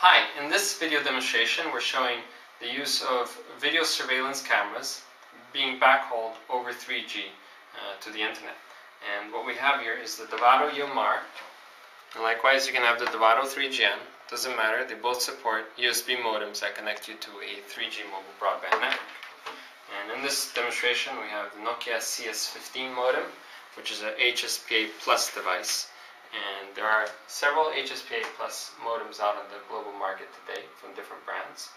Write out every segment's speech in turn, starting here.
Hi, in this video demonstration we're showing the use of video surveillance cameras being backhauled over 3G uh, to the internet. And what we have here is the DOVADO UMR. And likewise you can have the DOVADO 3GN. Doesn't matter, they both support USB modems that connect you to a 3G mobile broadband network. And in this demonstration we have the Nokia CS15 modem, which is a HSPA Plus device. And there are several HSPA Plus modems out on the global market today from different brands.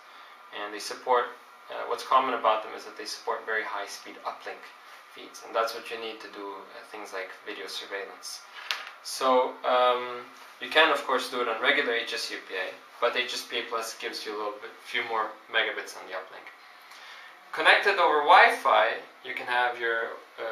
And they support, uh, what's common about them is that they support very high speed uplink feeds. And that's what you need to do uh, things like video surveillance. So um, you can of course do it on regular HSUPA, but HSPA Plus gives you a little bit, few more megabits on the uplink. Connected over Wi-Fi, you can have your uh,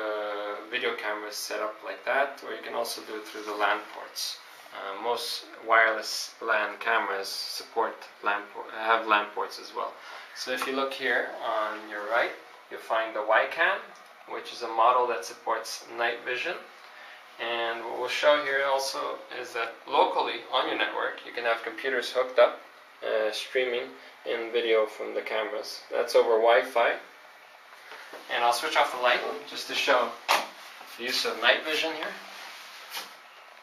video cameras set up like that, or you can also do it through the LAN ports. Uh, most wireless LAN cameras support LAN have LAN ports as well. So if you look here on your right, you'll find the Y-Cam, which is a model that supports night vision. And what we'll show here also is that locally on your network, you can have computers hooked up, uh, streaming in video from the cameras. That's over Wi-Fi. And I'll switch off the light just to show the use of night vision here.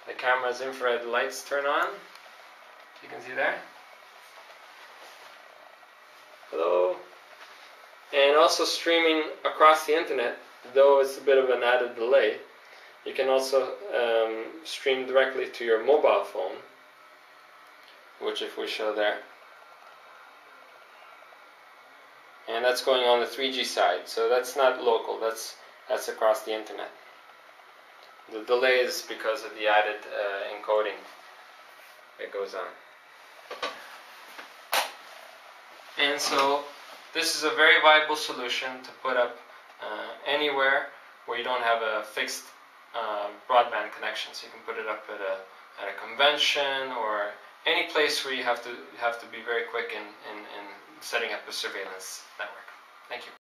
The camera's infrared lights turn on. You can see there. Hello. And also streaming across the internet, though it's a bit of an added delay. You can also um, stream directly to your mobile phone, which if we show there, and that's going on the 3G side. So that's not local. That's that's across the internet. The delay is because of the added uh, encoding that goes on. And so this is a very viable solution to put up uh, anywhere where you don't have a fixed uh, broadband connection. So you can put it up at a at a convention or any place where you have to have to be very quick in, in, in setting up a surveillance network. Thank you.